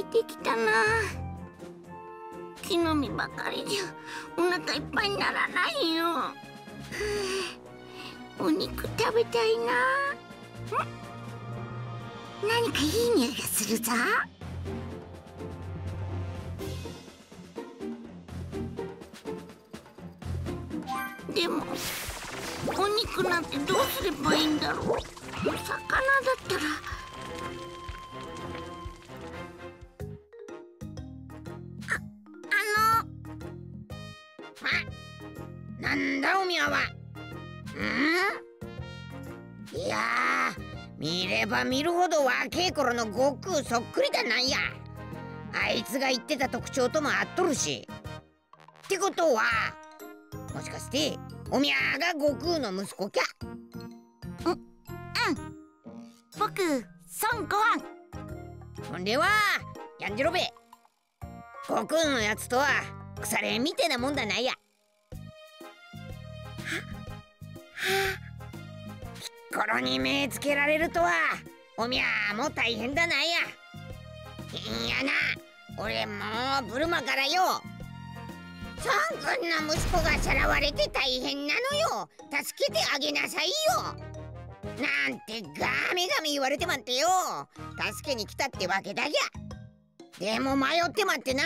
いてきたな。木の実ばかりじゃお腹いっぱいにならないよ。お肉食べたいな。何かいい匂いがするぞ。でもお肉なんてどうすればいいんだろう。魚だったらなん？いや見れば見るほど若え頃の悟空そっくりだなんや。あいつが言ってた特徴とも合っとるし。ってことはもしかしておみやが悟空の息子きゃううん。僕孫悟飯。ほんではやんじろべ。悟空のやつとは腐れみてえなもんだないやピッコロに目つけられるとはおみゃも大変だないやいやな俺もうブルマからよ孫君の息子がさらわれて大変なのよ助けてあげなさいよなんてガメガメ言われてまってよ助けに来たってわけだぎゃでも迷ってまってな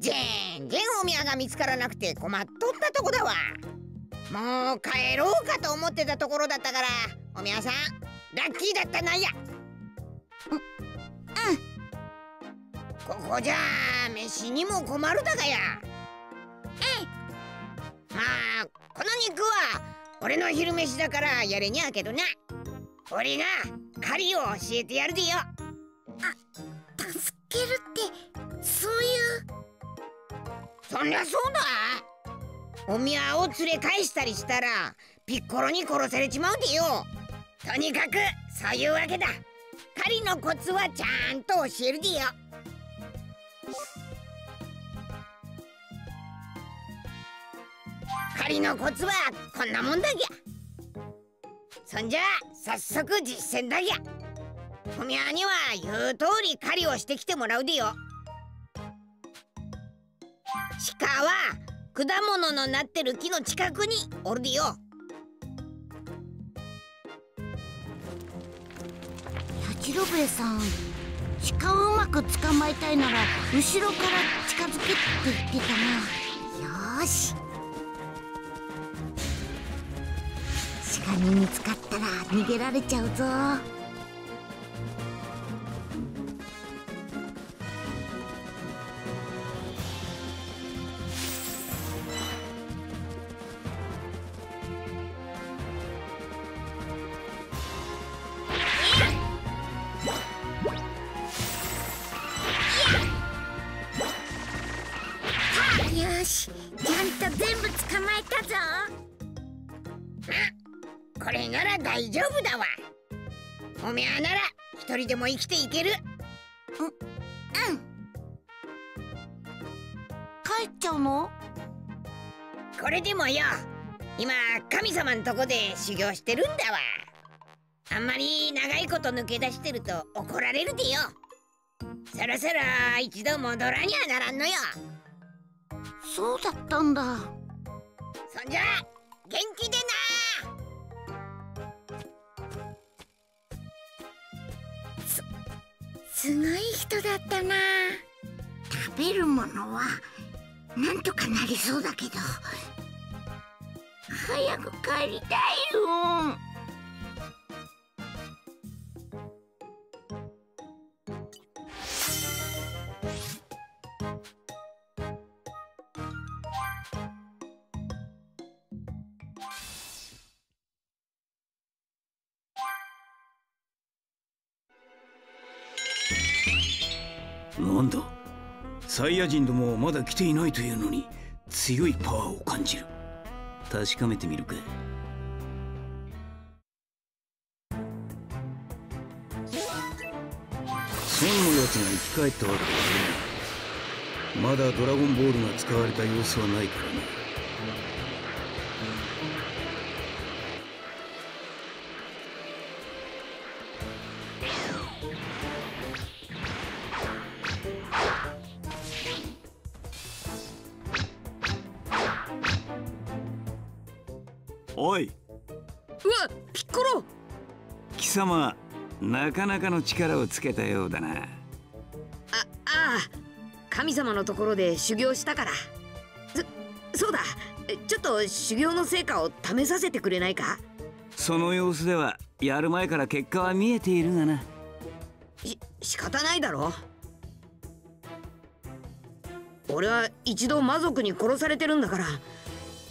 全然お宮が見つからなくて困っとったとこだわもう帰ろうかと思ってたところだったからお宮さん。ラッキーだったなんや。ううん。ここじゃ飯にも困るだがや。まあこの肉は俺の昼飯だからやれにゃけどな。俺が狩りを教えてやるでよ。助けるってそういう。そりゃそうだお宮を連れ返したりしたらピッコロに殺されちまうでよ。とにかくそういうわけだ。狩りのコツはちゃんと教えるでよ。狩りのコツはこんなもんだぎゃ。そんじゃ早速実践だぎゃ。おみゃには言う通り狩りをしてきてもらうでよ。鹿は果物のなってる木の近くにおるでよ。やじろべえさん鹿をうまく捕まえたいなら後ろから近づけって言ってたな。よし。鹿に見つかったら逃げられちゃうぞ。まえたぞ。これなら大丈夫だわ。おめえなら一人でも生きていける。うん。帰っちゃうの？これでもよ。今神様んとこで修行してるんだわ。あんまり長いこと抜け出してると怒られるでよ。そろそろ一度戻らにゃならんのよ。そうだったんだそんじゃ元気でな。すすごい人だったな。食べるものはなんとかなりそうだけど。早く帰りたいよ。なんだ？サイヤ人どもはまだ来ていないというのに強いパワーを感じる。確かめてみるか。孫のやつが生き返ったわけだねまだドラゴンボールが使われた様子はないからねおい。うわピッコロ。貴様なかなかの力をつけたようだな。あああ。神様のところで修行したから。そそうだ。ちょっと修行の成果を試させてくれないか？その様子ではやる前から結果は見えているがな。し仕方ないだろ。俺は一度魔族に殺されてるんだから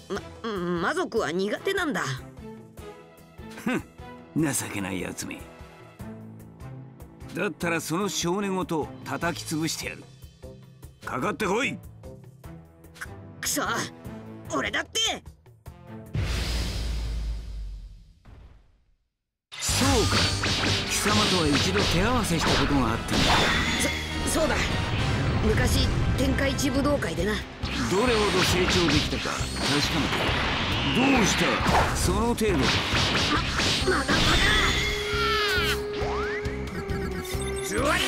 ま魔族は苦手なんだ。情けないやつめ。だったらその少年ごと叩き潰してやる。かかってこい。くそ俺だって。そうか。貴様とは一度手合わせしたことがあったんだ。そそうだ。昔天下一武道会でなどれほど成長できたか確かめて。どうした？その程度かままだ。ズワリ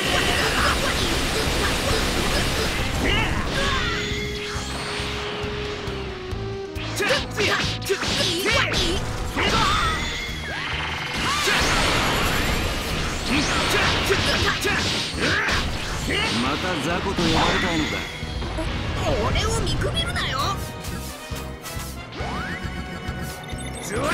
また雑魚と呼ばれたいのか。俺を見くびるなよ。ズワ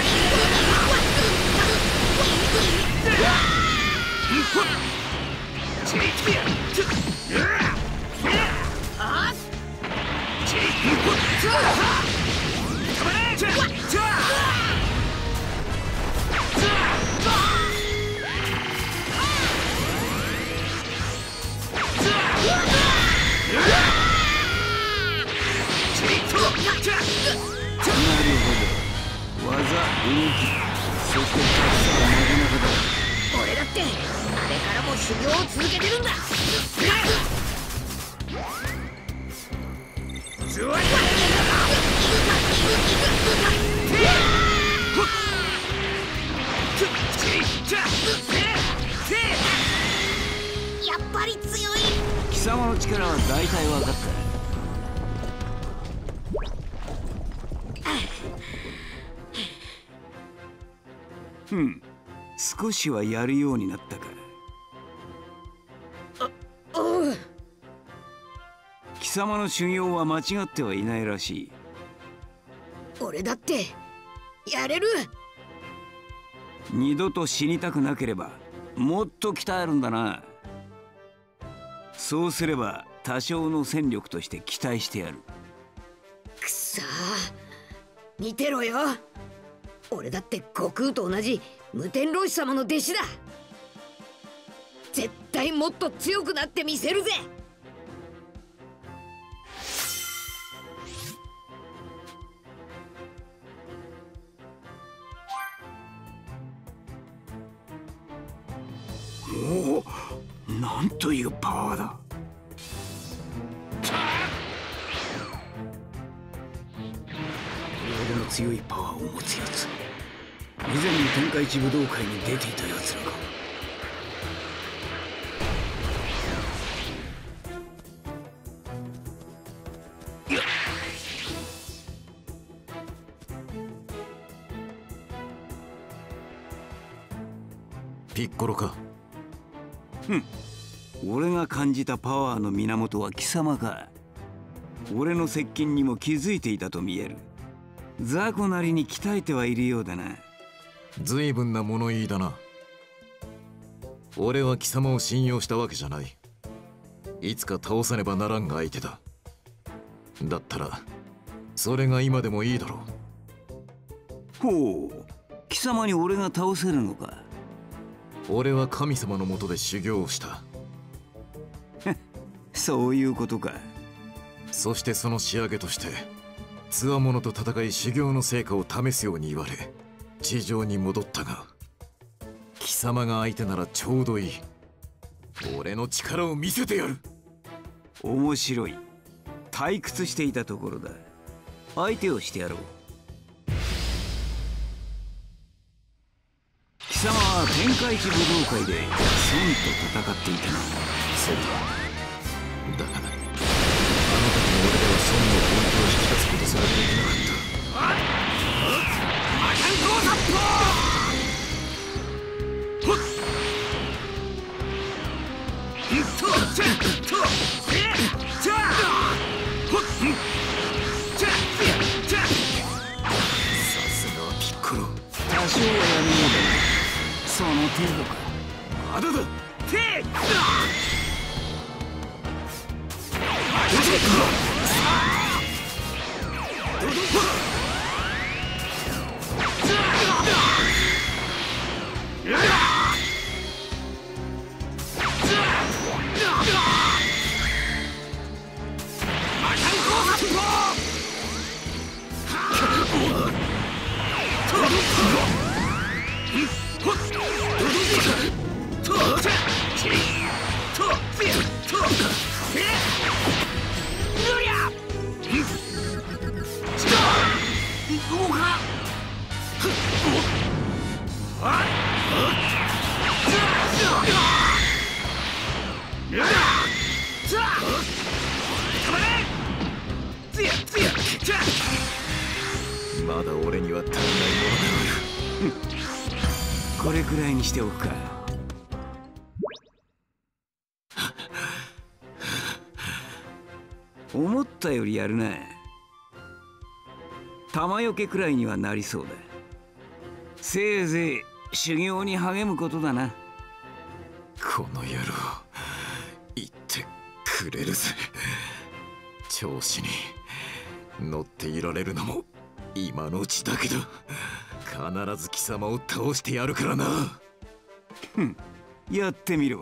ふん。少しはやるようになったか。貴様の修行は間違ってはいないらしい。俺だってやれる。二度と死にたくなければもっと鍛えるんだな。そうすれば多少の戦力として期待してやる。くそ。ー見てろよ俺だって悟空と同じ無天老師様の弟子だ。絶対もっと強くなってみせるぜ。おおなんというパワーだ。これほどの強いパワーを持つやつ以前に天下一武道会に出ていたやつらかピッコロか。俺が感じたパワーの源は貴様か。俺の接近にも気づいていたと見える。雑魚なりに鍛えてはいるようだな随分な物言いだな。俺は貴様を信用したわけじゃない。いつか倒さねばならんが相手だ。だったらそれが今でもいいだろう。ほう貴様に俺が倒せるのか。俺は神様のもとで修行をした。そういうことか。そしてその仕上げとして強者と戦い修行の成果を試すように言われ地上に戻ったが貴様が相手ならちょうどいい。俺の力を見せてやる。面白い。退屈していたところだ。相手をしてやろう。貴様は天下一武道会で孫と戦っていたな。そうだ。だがなあの時の俺では孫の本気を引き出すことすらできなかったすこれくらいにしておくか。思ったよりやるな。玉よけくらいにはなりそうだ。せいぜい修行に励むことだな。この野郎言ってくれるぜ。調子に乗っていられるのも今のうちだけだ必ず貴様を倒してやるからな。やってみろ。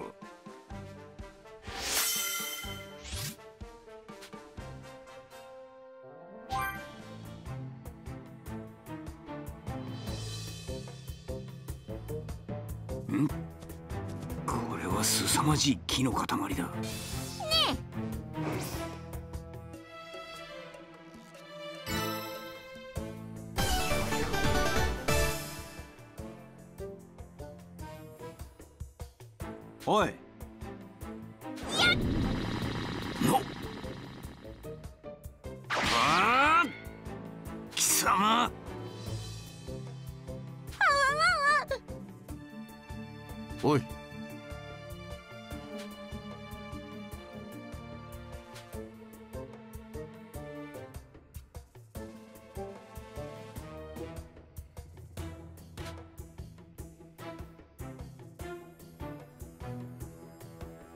ん？これは凄まじい木の塊だ。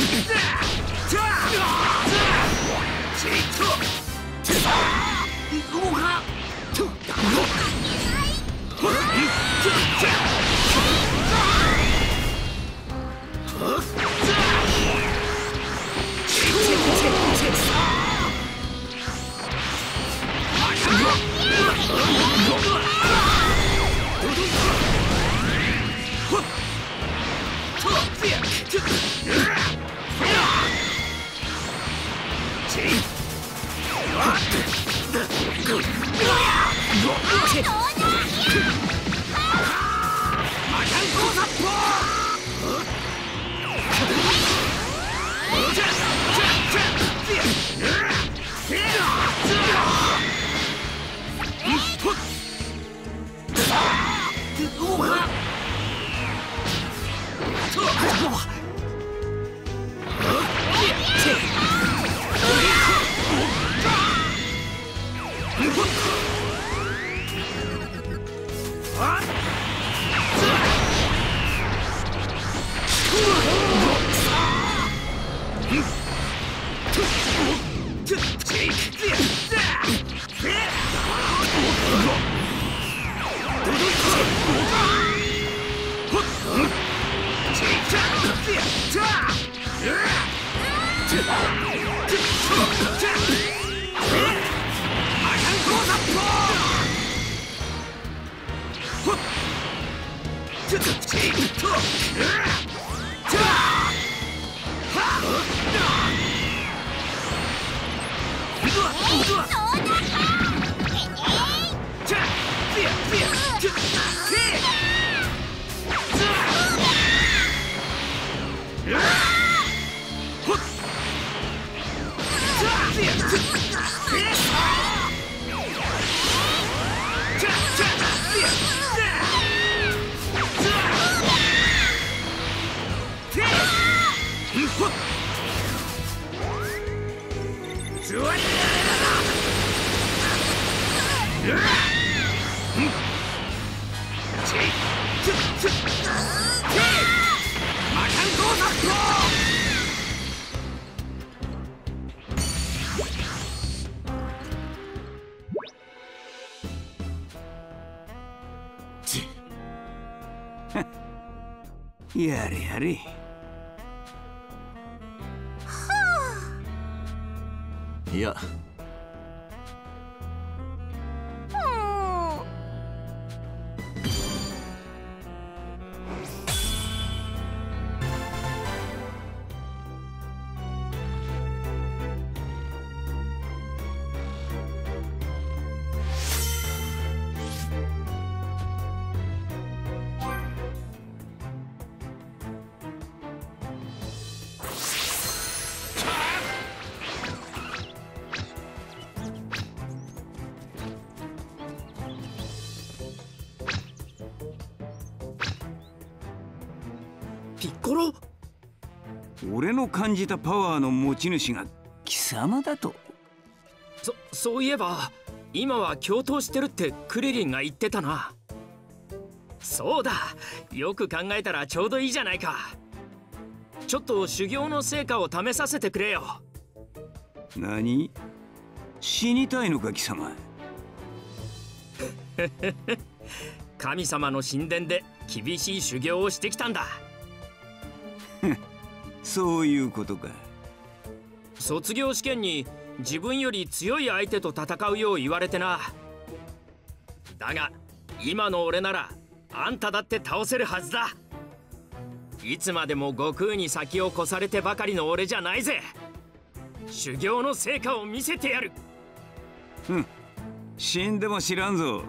動か快撤吧。っとやれやれ。い俺の感じたパワーの持ち主が貴様だと。そそういえば今は共闘してるってクリリンが言ってたな。そうだ。よく考えたらちょうどいいじゃないか。ちょっと修行の成果を試させてくれよ。何？死にたいのか貴様？神様の神殿で厳しい修行をしてきたんだ そういうことか。卒業試験に自分より強い相手と戦うよう言われてな。だが今の俺ならあんただって倒せるはずだ。いつまでも悟空に先を越されてばかりの俺じゃないぜ。修行の成果を見せてやる。死んでも知らんぞ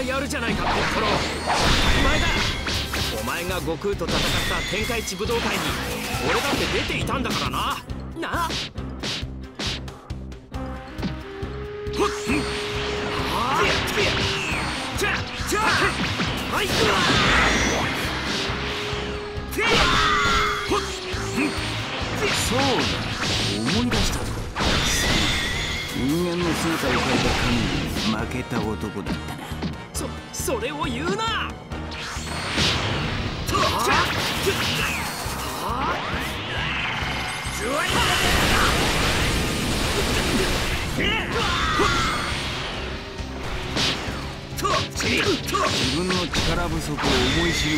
かやるじゃないかピッコロ当たり前だ。お前が悟空と戦った天下一武道会に俺だって出ていたんだからな。なそうだ。思い出したぞ人間の姿を変えた神に負けた男だったなそそれを言うな！と自分の力不足を思い知る。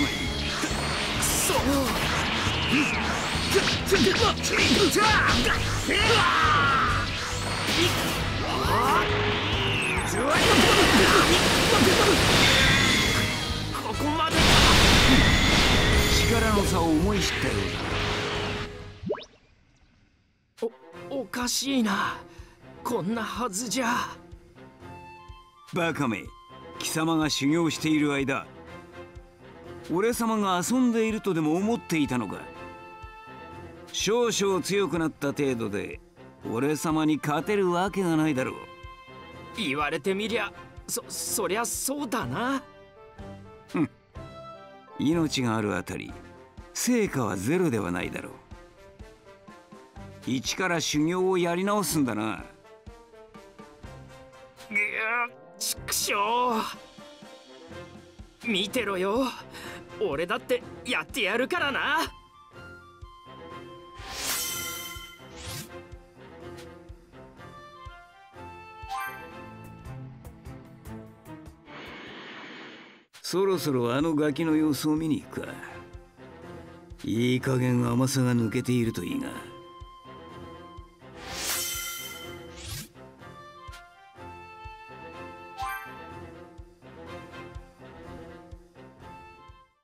がいいくそここまでか力の差を思い知ったよう。だおおかしいな。こんなはずじゃ。バカめ。貴様が修行している間俺様が遊んでいるとでも思っていたのか。少々強くなった程度で俺様に勝てるわけがないだろう。言われてみりゃそそりゃそうだな。命があるあたり成果はゼロではないだろう。一から修行をやり直すんだな。ぐーちくしょう見てろよ。俺だってやってやるからなそろそろあのガキの様子を見に行くか。いい加減甘さが抜けているといいが